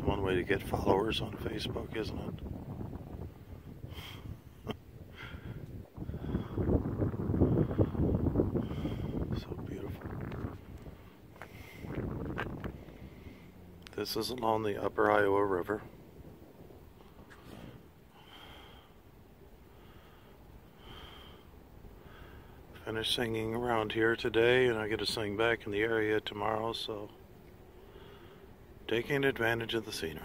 one way to get followers on Facebook, isn't it? so beautiful. This is along the upper Iowa River. Finished singing around here today, and I get to sing back in the area tomorrow, so taking advantage of the scenery.